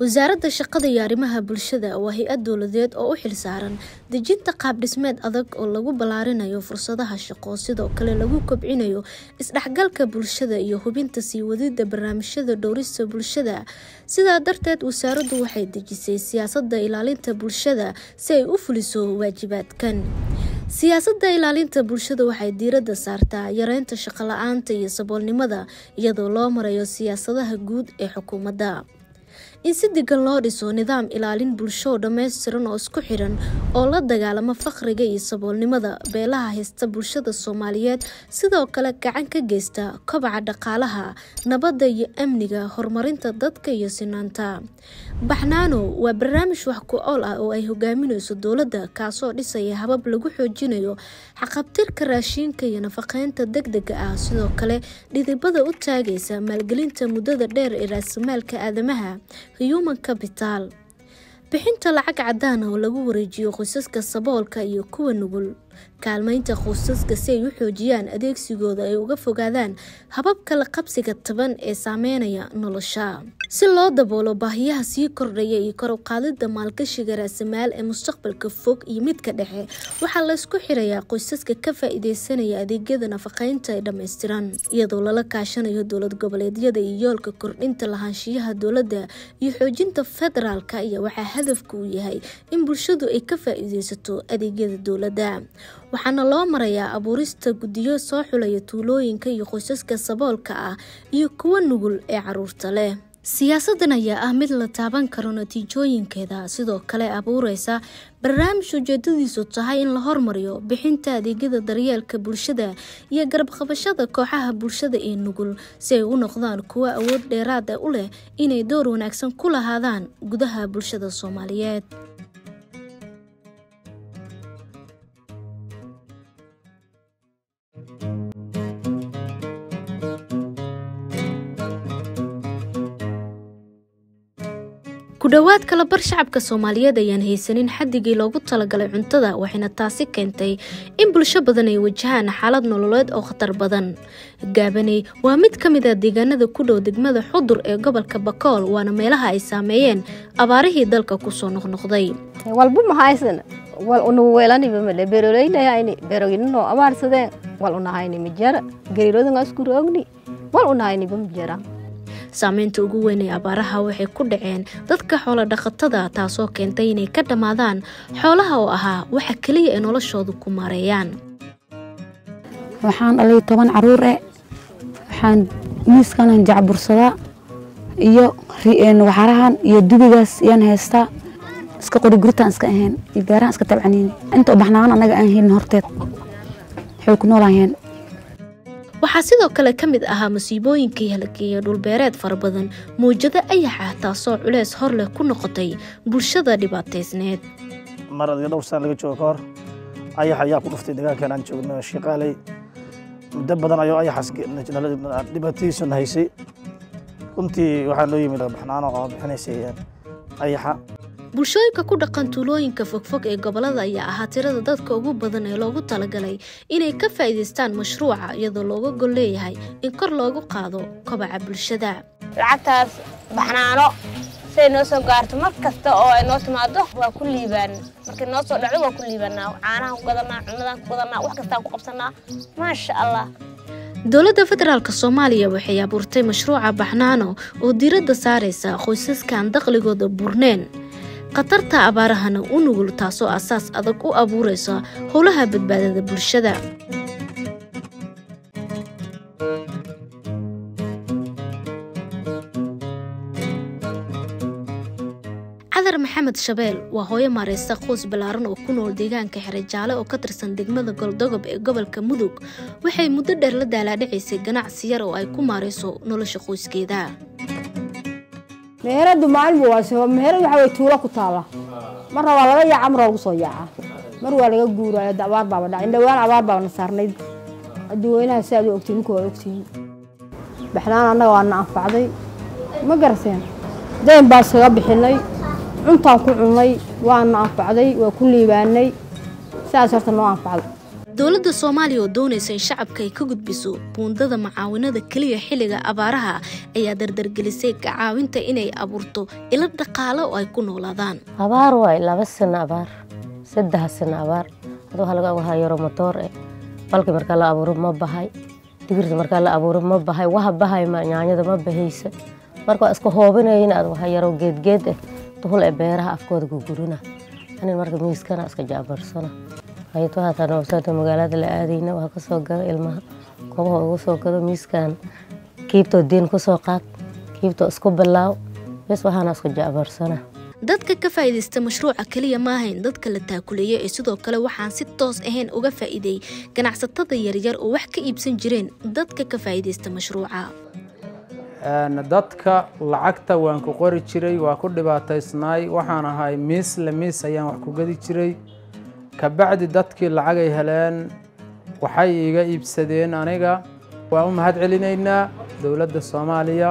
wasaaradda shaqada iyo arrimaha bulshada waa hay'ad dowladeed oo u xilsaaran dejinta qaab dhismeed adag oo lagu ballaarinayo fursadaha shaqo sidoo kale lagu kobcinayo isdhexgalka bulshada iyo hubinta sii wadida barnaamijyada dhowrista bulshada. Sidaa darteed wasaaraddu waxay dejisay siyaasadda ilaalinta bulshada si ay u fuliso waajibaadkan. Siyaasadda ilaalinta bulshada waxay diiradda saartaa yareynta shaqo la'aanta iyo saboolnimada iyadoo loo marayo siyaasadaha guud ee xukuumadda in si degan loo dhiso nidaam ilaalin bulsho dhammaystiran oo isku xiran oo la dagaalamo faqriga iyo saboolnimada beelaha haysta bulshada soomaaliyeed sidoo kale gacan ka geysta kobaca dhaqaalaha nabadda iyo amniga horumarinta dadka iyo sinaanta. Baxnaano waa barnaamij wax ku ool ah oo ay hogaamineyso dowladda kaasoo dhisaya habab lagu xoojinayo xaqabtirka raashiinka iyo nafaqeynta degdega ah. Sidoo kale dhidibada u taagaysa maalgelinta muddada dheer ee raasamaalka aadamaha human capital. Bixinta lacag cadaan oo lagu wareejiyo qoysaska saboolka iyo kuwa nugul kaalmeynta qoysaska si ay u xoojiyaan adeegsigooda ay uga fogaadaan hababka la qabsiga taban ee saameynaya nolosha. Si loo daboolo baahiyaha sii kordhaya iyo kor u qaadida maalgashiga raasamaal ee mustaqbalka fog iyo midka dhexe waxaa laysku xirayaa qoysaska ka faa-iideysanaya adeegyada nafaqeynta ee dhammaystiran iyadoo lala kaashanayo dowlad goboleedyada iyo yoolka kordhinta lahaanshiyaha dowladda iyo xoojinta federaalka iyo waxaa hadafka uu yahay in bulshadu ay ka faa-iideysato adeegyada dowladda waxaana loo marayaa abuurista guddiyo soo xulaya tuulooyinka iyo qoysaska saboolka ah iyo kuwa nugul ee carruurta leh. Siyaasadan ayaa ah mid la taaban karo natiijooyinkeeda sidoo kale abuureysa barnaamij ujeedadiisu tahay in la hormariyo bixinta adeegyada daryeelka bulshada iyo garabqabashada kooxaha bulshada ee nugul si ay u noqdaan kuwo awood dheeraada u leh inay door wanaagsan ku lahaadaan gudaha bulshada soomaaliyeed ku dhowaad kalabar shacabka soomaaliyeed ayaan haysanin xadigii loogu talagalay cuntada waxayna taasi keentay in bulsho badan ay wajahaan xaalad nololeed oo khatar badan. Gaabaney waa mid ka mid a deegaanada ku dhow degmada xudur ee gobolka bakool waana meelaha ay saameeyeen abaarihii dalka ku soo noqnoqday. Walba mahaysan wal unaweelaniba male beeroleylayayni beeroginino abaarsadeen wal unahayniba mijara saameynta ugu weyn ee abaaraha waxay ku dhaceen dadka xoolo dhaqatada taasoo keentay inay ka dhammaadaan xoolaha oo ahaa waxa keliya ay noloshoodu ku maareeyaan. Waxaan dhalay toban carruur eh. Waxaan miiskanan jacbursadaa iyo waxarahan iyo dubigaas yaan haystaa. Iska qori guritaan iska ahayn iyo beerahan iska tabcaniin. Inta u annaga aan helin horteed. Waxay ku noolayeen waxaa sidoo kale ka mid ahaa masiibooyinkii halageeya dhulbeereed fara badan. Mawjado ayaxa taasoo culeys hor leh ku noqotay bulshada dhibaataysneed mar adiga dhowr saan laga joogo ka hor ayax ayaa ku dhuftay deegaankan aan joogno shiqaaley muddo badan ayuu ayaxaas dhibaatadiisuna haysay runtii waxaa noo yimid baxnaano oo bixinaysay ayaxa bulshooyinka ku dhaqan tuulooyinka fogfog ee gobollada ayaa ahaa tirada dadka ugu badan ee loogu talagalay inay ka faa'iidaystaan mashruuca iyadoo looga gol leeyahay in kor loogu qaado kobaca bulshada. Lacagtaas baxnaano siay noo soo gaarto mar kasta oo ay noo timaado waa ku liibaana markay noo soo dhacdo waa ku liibanaa caanahan ku gadanaa cunadaan ku gadanaa wax kastaan ku qabsanaa maasha allah dowladda federaalk soomaaliya waxay abuurtay mashruuca baxnaano oo diiradda saaraysa qoysaskaan daqligooda burneen khatarta abaarahana u nugul taasoo asaas adag u abuureysa howlaha badbaadada bulshada. Cadar maxamed shabeel waa hooyo maareysta qoys ballaaran oo ku nool deegaanka xerejaale oo ka tirsan degmada goldogob ee gobolka mudug. Waxay muddo dheer la daalaadhacaysay ganacsi yar oo ay ku maareyso nolosha qoyskeeda meheradu maalinba waa meherad waxa way tuulo ku taala. Marna waa laga yaaca mar waa lagu soo yaacaa. Mar waa laga guuraayo abaar baaba dhacay. Dhowaan abaar baaba na saarnayd. Dadweynaha si aad u ogtiin ninka waa baxnaan annaga waa na anfacday. Ma garaseen dayn baa iskaga bixinay. Cuntaan ku cunnay waa na anfacday waa ku liibaanay. Sidaas horta noo anfacday dowladda soomaaliya oo doonaysa in shacabka ay ka gudbiso buundada macaawinada keliya xilliga abaaraha ayaa dardargelisay ka caawinta inay abuurto ilo dhaqaale oo ay ku noolaadaan. Abaar waay laba sano abaar saddex sano abaar. Ad waxaa laga wahaa yaro matoor eh balki markaa la abuuro ma bahay digirta markaa la abuuro ma bahay waha bahay ma nyaanyada ma bahaysa marka waa iska hoobinayin ad waxa yaro geedgeed eh duhul ee beeraha afkooda gugurina. Anin marka miiskana iska jacbarsana hayatuhaata noobsada magaalada la aadayna waa ka soo gado ilmaha kobaha ugu soo gado miiskan kiibtoo diin ku soo qaad kiibtoo isku bilaaw bes waxaana isku jacbarsana dadka ka faa'iidaysta mashruuca keliya maahayn dadka la taakuleeya ee sidoo kale waxaan si toos ahayn uga faa'iideey ganacsatada yaryar oo wax ka iibsan jireen dadka ka faa'iidaysta mashruuca. Dadka lacagta waan ku qori jiray waa ku dhibaataysnaay waxaan ahay miis le miis ayaan wax ku gadi jiray kabacdi dadkii lacagay heleen waxay iiga iibsadeen aniga. Waan u mahad celinaynaa dowladda soomaaliya